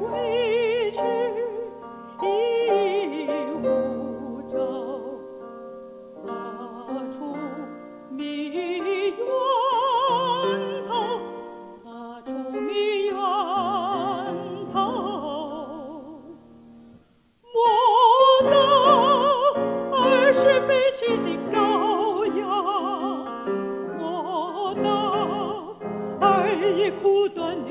委去已无招，拉出你源头，拉出你源头，莫道儿是悲起的羔羊，莫道儿已哭断了。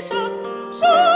无牺牲，父无牺牲，生